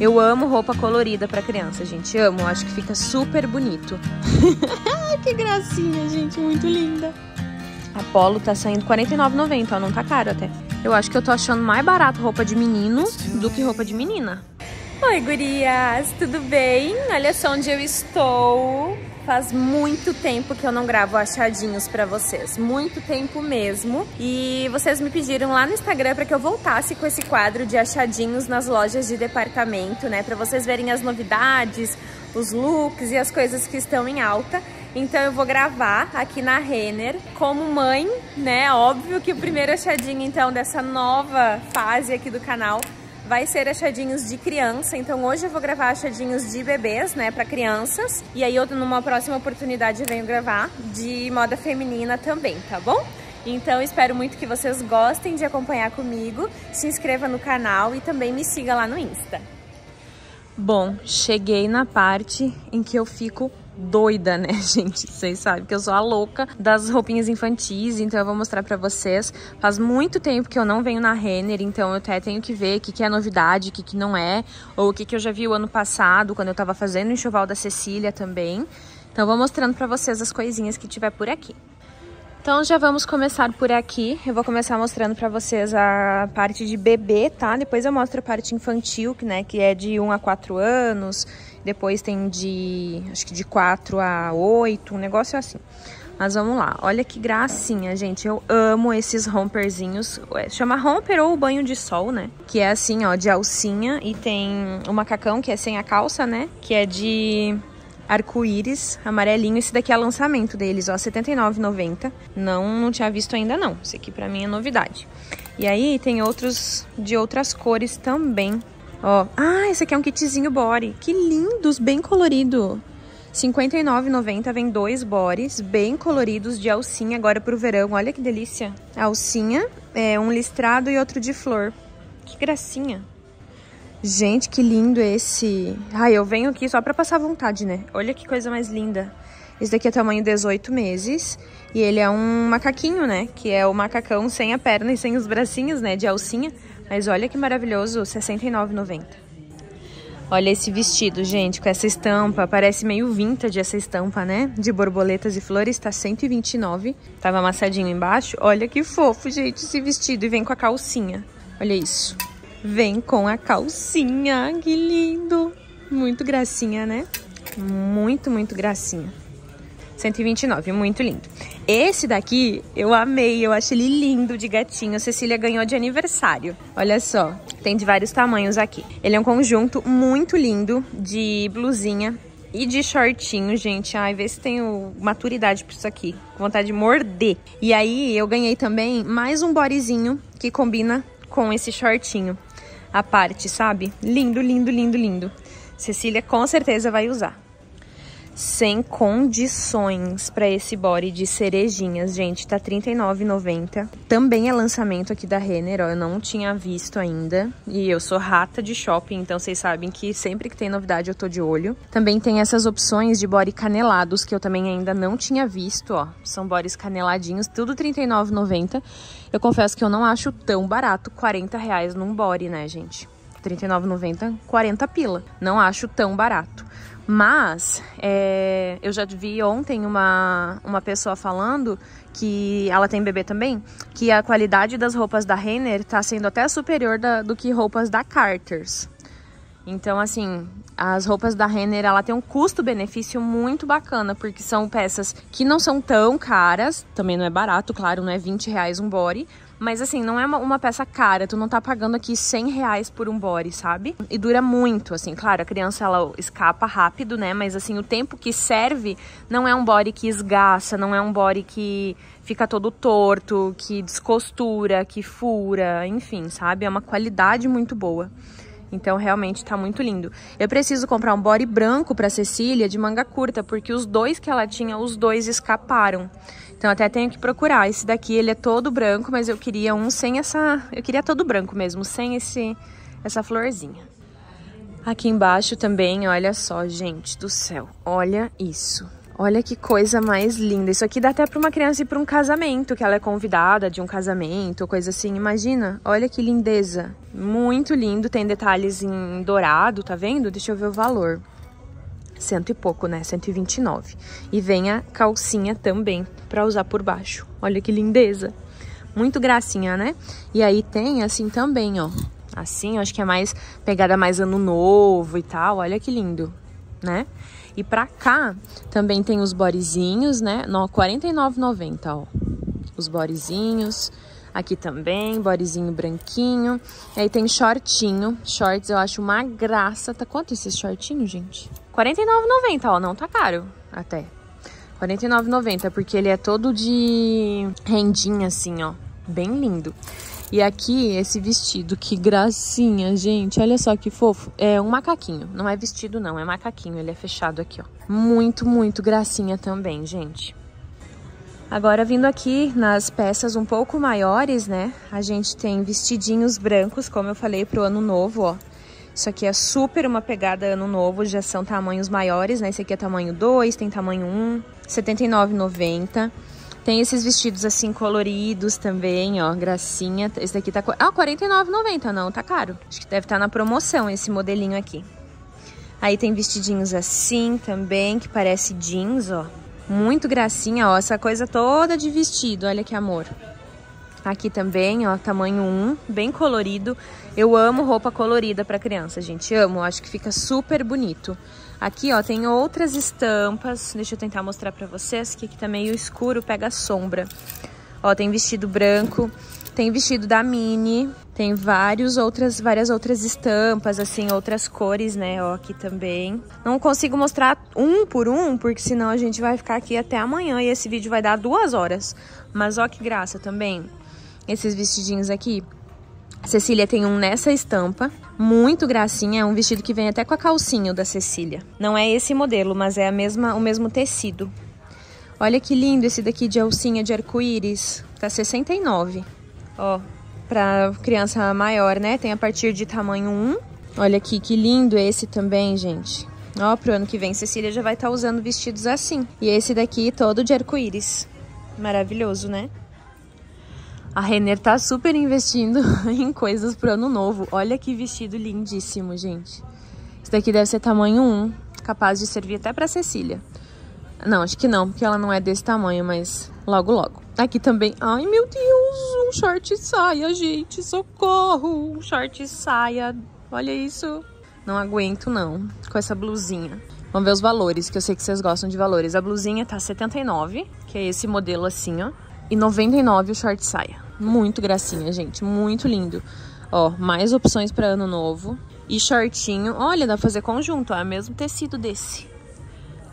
Eu amo roupa colorida pra criança, gente. Amo, acho que fica super bonito. que gracinha, gente, muito linda. A Polo tá saindo R$ 49,90, ó, não tá caro até. Eu acho que eu tô achando mais barato roupa de menino do que roupa de menina. Oi, gurias, tudo bem? Olha só onde eu estou. Faz muito tempo que eu não gravo achadinhos pra vocês, muito tempo mesmo. E vocês me pediram lá no Instagram para que eu voltasse com esse quadro de achadinhos nas lojas de departamento, né? Pra vocês verem as novidades, os looks e as coisas que estão em alta. Então eu vou gravar aqui na Renner como mãe, né? Óbvio que o primeiro achadinho então dessa nova fase aqui do canal vai ser achadinhos de criança. Então hoje eu vou gravar achadinhos de bebês, né, para crianças. E aí eu numa próxima oportunidade venho gravar de moda feminina também, tá bom? Então espero muito que vocês gostem de acompanhar comigo. Se inscreva no canal e também me siga lá no Insta. Bom, cheguei na parte em que eu fico doida, né, gente? Vocês sabem que eu sou a louca das roupinhas infantis, então eu vou mostrar pra vocês. Faz muito tempo que eu não venho na Renner, então eu até tenho que ver o que, que é novidade, o que, que não é, ou o que, que eu já vi o ano passado, quando eu tava fazendo o enxoval da Cecília também. Então eu vou mostrando pra vocês as coisinhas que tiver por aqui. Então já vamos começar por aqui. Eu vou começar mostrando para vocês a parte de bebê, tá? Depois eu mostro a parte infantil, né, que é de 1 a 4 anos. Depois tem de, acho que de 4 a 8, um negócio assim. Mas vamos lá, olha que gracinha, gente. Eu amo esses romperzinhos. Chama romper ou banho de sol, né? Que é assim, ó, de alcinha. E tem o macacão, que é sem a calça, né? Que é de arco-íris amarelinho. Esse daqui é lançamento deles, ó, R$79,90. Não, não tinha visto ainda não. Esse aqui pra mim é novidade. E aí tem outros de outras cores também. Ó, ah, esse aqui é um kitzinho body. Que lindos, bem colorido. R$ 59,90 vem dois bores bem coloridos de alcinha agora pro verão. Olha que delícia. alcinha, é um listrado e outro de flor. Que gracinha. Gente, que lindo esse. Ai, eu venho aqui só pra passar vontade, né? Olha que coisa mais linda. Esse daqui é tamanho 18 meses. E ele é um macaquinho, né? Que é o macacão sem a perna e sem os bracinhos, né? De alcinha. Mas olha que maravilhoso, R$ 69,90. Olha esse vestido, gente, com essa estampa. Parece meio vintage essa estampa, né? De borboletas e flores, tá 129. Tava amassadinho embaixo. Olha que fofo, gente, esse vestido. E vem com a calcinha. Olha isso vem com a calcinha. Que lindo! Muito gracinha, né? Muito, muito gracinha. 129, muito lindo. Esse daqui eu amei, eu acho ele lindo de gatinho. Cecília ganhou de aniversário. Olha só, tem de vários tamanhos aqui. Ele é um conjunto muito lindo de blusinha e de shortinho, gente. Ai, vê se tenho maturidade pra isso aqui. Vontade de morder. E aí eu ganhei também mais um bodyzinho que combina com esse shortinho a parte, sabe? Lindo, lindo, lindo, lindo. Cecília com certeza vai usar sem condições para esse body de cerejinhas, gente, tá R$39,90. Também é lançamento aqui da Renner, ó, eu não tinha visto ainda. E eu sou rata de shopping, então vocês sabem que sempre que tem novidade eu tô de olho. Também tem essas opções de body canelados que eu também ainda não tinha visto, ó. São bodies caneladinhos, tudo R$39,90. Eu confesso que eu não acho tão barato, 40 reais num body, né, gente? R$39,90, 40 pila. Não acho tão barato. Mas é, eu já vi ontem uma, uma pessoa falando que ela tem bebê também, que a qualidade das roupas da Renner está sendo até superior da, do que roupas da Carter's. Então, assim, as roupas da Renner, ela tem um custo-benefício muito bacana, porque são peças que não são tão caras, também não é barato, claro, não é 20 reais um body, mas assim, não é uma, uma, peça cara, tu não tá pagando aqui 100 reais por um body, sabe? E dura muito, assim, claro, a criança ela escapa rápido, né? Mas assim, o tempo que serve não é um body que esgaça, não é um body que fica todo torto, que descostura, que fura, enfim, sabe? É uma qualidade muito boa. Então, realmente tá muito lindo. Eu preciso comprar um body branco pra Cecília de manga curta, porque os dois que ela tinha, os dois escaparam. Então até tenho que procurar. Esse daqui ele é todo branco, mas eu queria um sem essa, eu queria todo branco mesmo, sem esse essa florzinha. Aqui embaixo também, olha só, gente do céu. Olha isso. Olha que coisa mais linda. Isso aqui dá até para uma criança ir para um casamento, que ela é convidada de um casamento, coisa assim. Imagina. Olha que lindeza. Muito lindo. Tem detalhes em dourado, tá vendo? Deixa eu ver o valor. Cento e pouco, né? 129. E vem a calcinha também para usar por baixo. Olha que lindeza. Muito gracinha, né? E aí tem assim também, ó. Assim, acho que é mais pegada mais ano novo e tal. Olha que lindo, né? E pra cá também tem os bodezinhos, né? No 49,90, ó. Os bodezinhos. Aqui também, bodezinho branquinho. E aí tem shortinho. Shorts eu acho uma graça. Tá quanto esses shortinhos, gente? 49,90, ó. Não tá caro até. 49,90, porque ele é todo de rendinha, assim, ó. Bem lindo. E aqui, esse vestido, que gracinha, gente. Olha só que fofo. É um macaquinho. Não é vestido, não. É macaquinho. Ele é fechado aqui, ó. Muito, muito gracinha também, gente. Agora, vindo aqui nas peças um pouco maiores, né? A gente tem vestidinhos brancos, como eu falei, pro ano novo, ó. Isso aqui é super uma pegada ano novo, já são tamanhos maiores, né? Esse aqui é tamanho 2, tem tamanho 1, R$ 79,90. Tem esses vestidos assim coloridos também, ó, gracinha. Esse daqui tá... Ah, R$ 49,90, não, tá caro. Acho que deve estar tá na promoção esse modelinho aqui. Aí tem vestidinhos assim também, que parece jeans, ó. Muito gracinha, ó, essa coisa toda de vestido, olha que amor. Aqui também, ó, tamanho 1, bem colorido. Eu amo roupa colorida para criança, gente, amo, acho que fica super bonito. Aqui, ó, tem outras estampas. Deixa eu tentar mostrar pra vocês, que aqui tá meio escuro, pega sombra. Ó, tem vestido branco, tem vestido da Mini, tem vários outras, várias outras estampas, assim, outras cores, né, ó, aqui também. Não consigo mostrar um por um, porque senão a gente vai ficar aqui até amanhã e esse vídeo vai dar duas horas. Mas ó que graça também, esses vestidinhos aqui. Cecília tem um nessa estampa, muito gracinha, é um vestido que vem até com a calcinha da Cecília. Não é esse modelo, mas é a mesma, o mesmo tecido. Olha que lindo esse daqui de alcinha de arco-íris, tá 69. Ó, pra criança maior, né? Tem a partir de tamanho 1. Olha aqui que lindo esse também, gente. Ó, pro ano que vem Cecília já vai estar tá usando vestidos assim. E esse daqui todo de arco-íris. Maravilhoso, né? A Renner tá super investindo em coisas pro ano novo. Olha que vestido lindíssimo, gente. Esse daqui deve ser tamanho 1, capaz de servir até pra Cecília. Não, acho que não, porque ela não é desse tamanho, mas logo, logo. Aqui também, ai meu Deus, um short saia, gente, socorro, um short saia, olha isso. Não aguento não, com essa blusinha. Vamos ver os valores, que eu sei que vocês gostam de valores. A blusinha tá 79, que é esse modelo assim, ó. E 99 o short saia. Muito gracinha, gente. Muito lindo. Ó, mais opções para ano novo. E shortinho. Olha, dá pra fazer conjunto, ó. É mesmo tecido desse.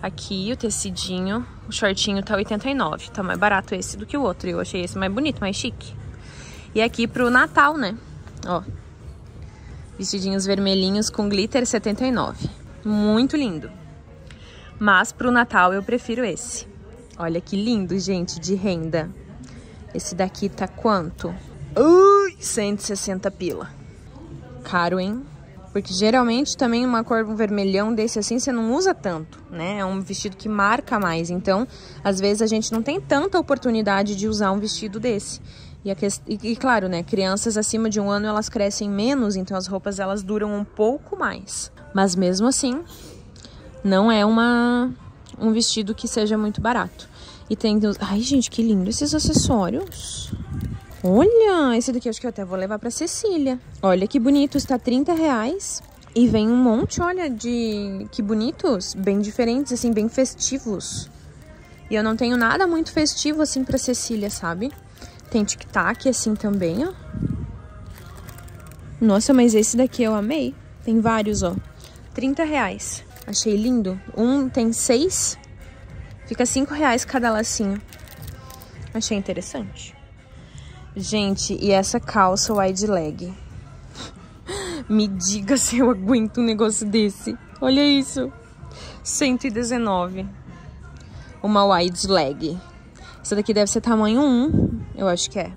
Aqui o tecidinho. O shortinho tá 89. Tá mais barato esse do que o outro. Eu achei esse mais bonito, mais chique. E aqui pro Natal, né? Ó. Vestidinhos vermelhinhos com glitter 79. Muito lindo. Mas pro Natal eu prefiro esse. Olha que lindo, gente, de renda. Esse daqui tá quanto? Ui, 160 pila. Caro, hein? Porque geralmente também uma cor um vermelhão desse assim você não usa tanto, né? É um vestido que marca mais. Então, às vezes a gente não tem tanta oportunidade de usar um vestido desse. E, que... e, e, claro, né? Crianças acima de um ano elas crescem menos, então as roupas elas duram um pouco mais. Mas mesmo assim, não é uma um vestido que seja muito barato. E tem... Ai, gente, que lindo esses acessórios. Olha, esse daqui acho que eu até vou levar pra Cecília. Olha que bonito, está 30 reais. E vem um monte, olha, de... Que bonitos, bem diferentes, assim, bem festivos. E eu não tenho nada muito festivo, assim, pra Cecília, sabe? Tem tic-tac, assim, também, ó. Nossa, mas esse daqui eu amei. Tem vários, ó. 30 reais. Achei lindo. Um tem seis Fica cinco reais cada lacinho. Achei interessante. Gente, e essa calça wide leg? Me diga se eu aguento um negócio desse. Olha isso. 119. Uma wide leg. Essa daqui deve ser tamanho 1. Eu acho que é.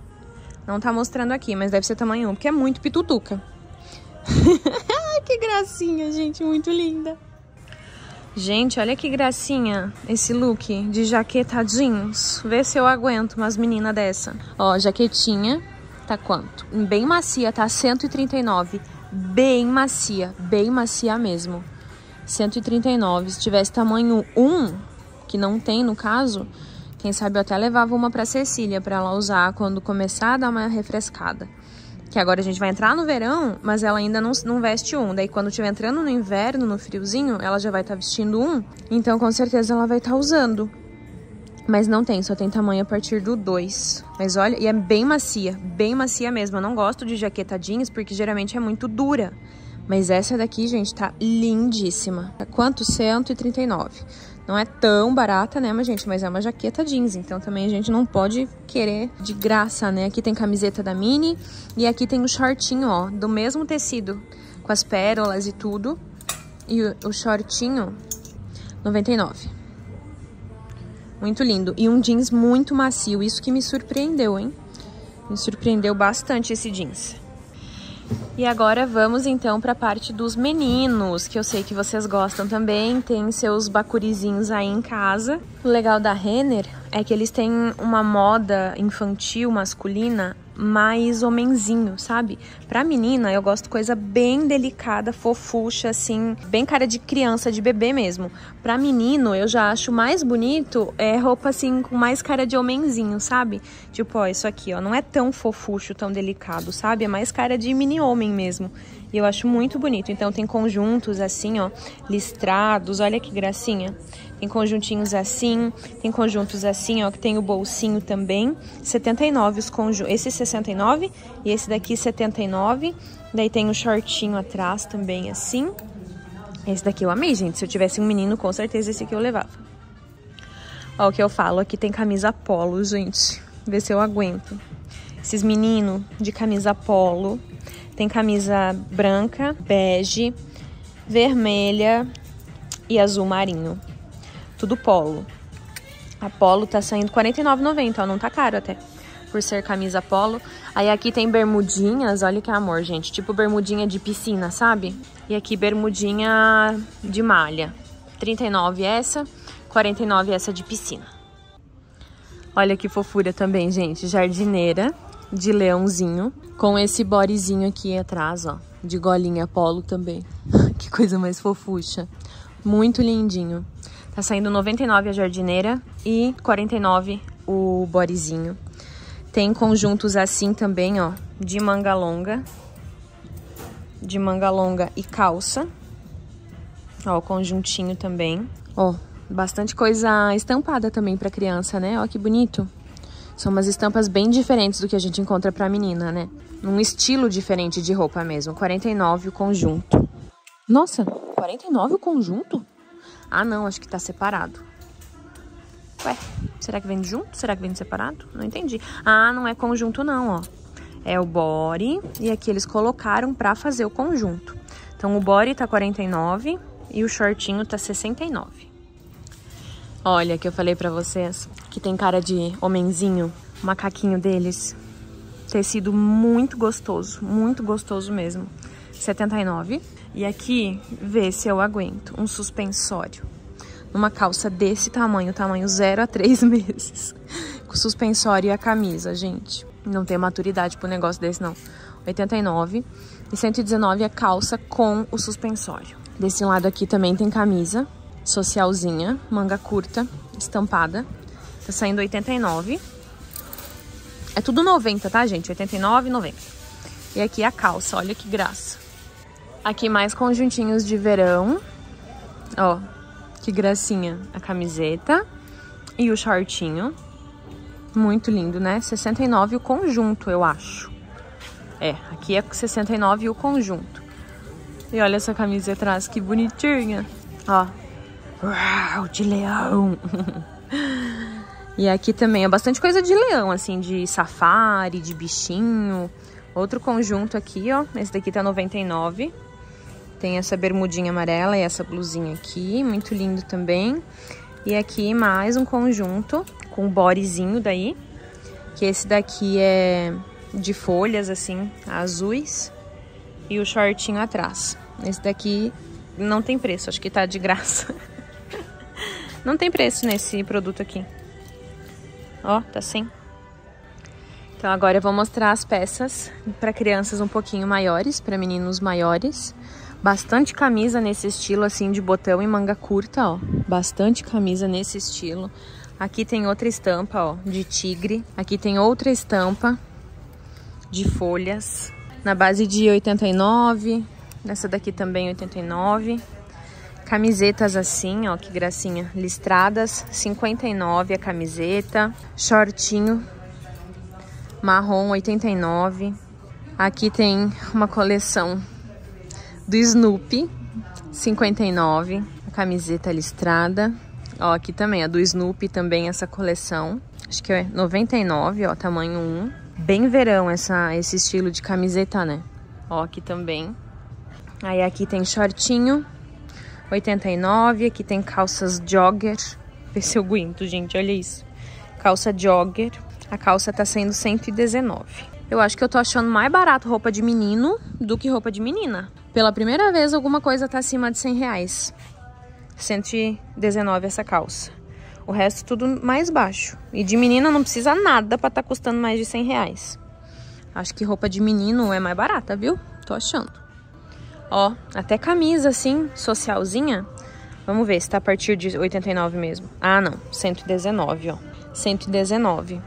Não tá mostrando aqui, mas deve ser tamanho 1, porque é muito pitutuca. que gracinha, gente. Muito linda. Gente, olha que gracinha esse look de jaqueta jeans. Vê se eu aguento umas meninas dessa. Ó, jaquetinha, tá quanto? Bem macia, tá 139. Bem macia, bem macia mesmo. 139. Se tivesse tamanho 1, que não tem no caso, quem sabe eu até levava uma pra Cecília pra ela usar quando começar a dar uma refrescada que agora a gente vai entrar no verão, mas ela ainda não, não veste um. Daí quando estiver entrando no inverno, no friozinho, ela já vai estar tá vestindo um. Então com certeza ela vai estar tá usando. Mas não tem, só tem tamanho a partir do 2. Mas olha, e é bem macia, bem macia mesmo. Eu não gosto de jaqueta jeans porque geralmente é muito dura. Mas essa daqui, gente, tá lindíssima. Quanto? 139. Não é tão barata, né, mas, gente, mas é uma jaqueta jeans, então também a gente não pode querer de graça, né? Aqui tem camiseta da Mini e aqui tem o shortinho, ó, do mesmo tecido, com as pérolas e tudo. E o, o shortinho, 99. Muito lindo. E um jeans muito macio, isso que me surpreendeu, hein? Me surpreendeu bastante esse jeans. E agora vamos então para a parte dos meninos, que eu sei que vocês gostam também, tem seus bacurizinhos aí em casa. O legal da Renner é que eles têm uma moda infantil masculina mais homenzinho, sabe? Pra menina, eu gosto coisa bem delicada, fofucha, assim, bem cara de criança, de bebê mesmo. Pra menino, eu já acho mais bonito é roupa assim, com mais cara de homenzinho, sabe? Tipo, ó, isso aqui, ó, não é tão fofucho, tão delicado, sabe? É mais cara de mini homem mesmo. E eu acho muito bonito. Então tem conjuntos assim, ó, listrados, olha que gracinha. Tem conjuntinhos assim, tem conjuntos assim, ó, que tem o bolsinho também. 79 os conjuntos, esse 69 e esse daqui 79. Daí tem o shortinho atrás também assim. Esse daqui eu amei, gente. Se eu tivesse um menino, com certeza esse aqui eu levava. Ó, o que eu falo, aqui tem camisa polo, gente. Vê se eu aguento. Esses meninos de camisa polo, tem camisa branca, bege, vermelha e azul marinho. Tudo polo. A polo tá saindo R$ 49,90, ó, não tá caro até. Por ser camisa polo. Aí aqui tem bermudinhas, olha que amor, gente. Tipo bermudinha de piscina, sabe? E aqui bermudinha de malha. 39 essa, 49 essa de piscina. Olha que fofura também, gente. Jardineira de leãozinho, com esse bodyzinho aqui atrás, ó, de golinha polo também. que coisa mais fofucha. Muito lindinho. Tá saindo 99 a jardineira e 49 o bodyzinho. Tem conjuntos assim também, ó, de manga longa. De manga longa e calça. Ó, o conjuntinho também. Ó, bastante coisa estampada também pra criança, né? Ó, que bonito. São umas estampas bem diferentes do que a gente encontra pra menina, né? Um estilo diferente de roupa mesmo. 49 o conjunto. Nossa, 49 o conjunto? Ah, não, acho que tá separado. Ué, será que vem junto? Será que vem separado? Não entendi. Ah, não é conjunto não, ó. É o body e aqui eles colocaram pra fazer o conjunto. Então o body tá 49 e o shortinho tá 69. Olha, que eu falei pra vocês que tem cara de homenzinho, macaquinho deles. Tecido muito gostoso, muito gostoso mesmo. 79. E aqui, vê se eu aguento, um suspensório. Uma calça desse tamanho, tamanho 0 a 3 meses. Com suspensório e a camisa, gente. Não tem maturidade pro negócio desse, não. 89. E 119 a calça com o suspensório. Desse lado aqui também tem camisa socialzinha, manga curta, estampada. Tá saindo 89. É tudo 90, tá, gente? 89 e 90. E aqui a calça, olha que graça. Aqui mais conjuntinhos de verão. Ó, que gracinha. A camiseta e o shortinho. Muito lindo, né? 69 o conjunto, eu acho. É, aqui é 69 o conjunto. E olha essa camisa atrás, que bonitinha. Ó, Uau, de leão. e aqui também é bastante coisa de leão, assim, de safari, de bichinho. Outro conjunto aqui, ó. Esse daqui tá 99. Tem essa bermudinha amarela e essa blusinha aqui, muito lindo também. E aqui mais um conjunto com bodyzinho daí. Que esse daqui é de folhas, assim, azuis. E o shortinho atrás. Esse daqui não tem preço, acho que tá de graça. Não tem preço nesse produto aqui. Ó, tá sem. Então agora eu vou mostrar as peças para crianças um pouquinho maiores, para meninos maiores. Bastante camisa nesse estilo assim de botão e manga curta, ó. Bastante camisa nesse estilo. Aqui tem outra estampa, ó, de tigre. Aqui tem outra estampa de folhas. Na base de 89. Nessa daqui também 89. Camisetas assim, ó, que gracinha. Listradas, 59 a camiseta. Shortinho, marrom 89. Aqui tem uma coleção do Snoopy 59, a camiseta listrada. Ó, aqui também a do Snoopy também essa coleção. Acho que é 99, ó, tamanho 1. Bem verão essa esse estilo de camiseta, né? Ó, aqui também. Aí aqui tem shortinho 89, aqui tem calças jogger. Vê se eu aguento, gente, olha isso. Calça jogger a calça tá sendo 119. Eu acho que eu tô achando mais barato roupa de menino do que roupa de menina. Pela primeira vez, alguma coisa tá acima de 100 reais. 119 essa calça. O resto tudo mais baixo. E de menina não precisa nada pra tá custando mais de 100 reais. Acho que roupa de menino é mais barata, viu? Tô achando. Ó, até camisa assim, socialzinha. Vamos ver se tá a partir de 89 mesmo. Ah, não. 119, ó. 119.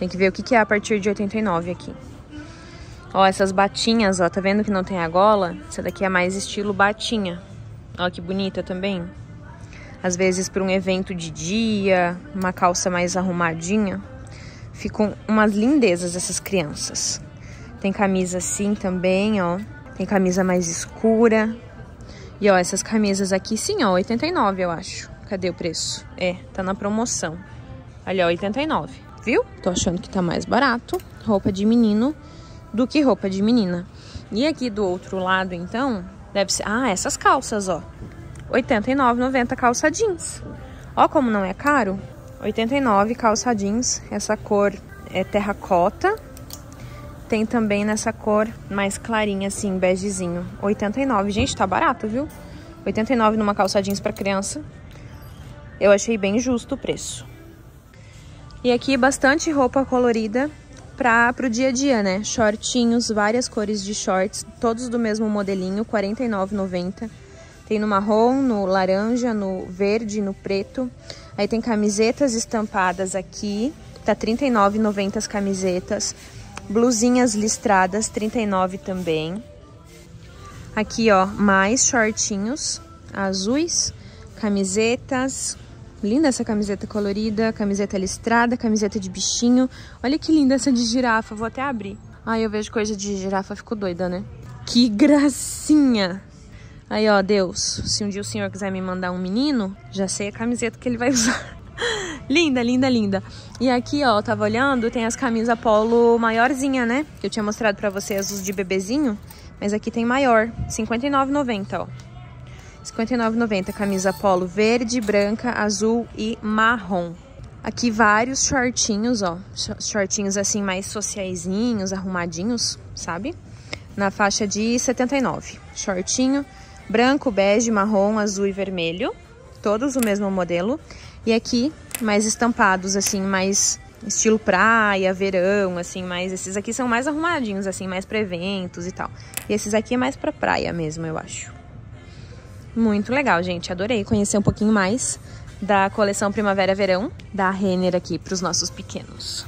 Tem que ver o que, que é a partir de 89 aqui. Ó, essas batinhas, ó, tá vendo que não tem a gola? Essa daqui é mais estilo batinha. Ó, que bonita também. Às vezes para um evento de dia, uma calça mais arrumadinha. Ficam umas lindezas essas crianças. Tem camisa assim também, ó. Tem camisa mais escura. E ó, essas camisas aqui sim, ó, 89 eu acho. Cadê o preço? É, tá na promoção. Ali, ó, 89 viu? Tô achando que tá mais barato roupa de menino do que roupa de menina. E aqui do outro lado, então, deve ser... Ah, essas calças, ó. R$ 89,90 calça jeans. Ó como não é caro. 89 calça jeans, essa cor é terracota. Tem também nessa cor mais clarinha, assim, begezinho. 89, gente, tá barato, viu? 89 numa calça jeans pra criança. Eu achei bem justo o preço. E aqui bastante roupa colorida para o dia a dia, né? Shortinhos, várias cores de shorts, todos do mesmo modelinho, R$ 49,90. Tem no marrom, no laranja, no verde, no preto. Aí tem camisetas estampadas aqui, tá R$ 39,90 as camisetas. Blusinhas listradas, R$ 39 também. Aqui, ó, mais shortinhos azuis, camisetas, Linda essa camiseta colorida, camiseta listrada, camiseta de bichinho. Olha que linda essa de girafa, vou até abrir. Ai, eu vejo coisa de girafa, fico doida, né? Que gracinha! Aí, ó, Deus, se um dia o senhor quiser me mandar um menino, já sei a camiseta que ele vai usar. linda, linda, linda. E aqui, ó, eu tava olhando, tem as camisas polo maiorzinha, né? Que eu tinha mostrado pra vocês os de bebezinho. Mas aqui tem maior, R$59,90, ó. 59,90 camisa polo verde, branca, azul e marrom. Aqui vários shortinhos, ó, shortinhos assim mais sociaisinhos, arrumadinhos, sabe? Na faixa de 79. Shortinho branco, bege, marrom, azul e vermelho, todos o mesmo modelo. E aqui mais estampados assim, mais estilo praia, verão, assim, mais esses aqui são mais arrumadinhos assim, mais para eventos e tal. E esses aqui é mais para praia mesmo, eu acho. Muito legal, gente. Adorei conhecer um pouquinho mais da coleção Primavera-Verão da Renner aqui para os nossos pequenos.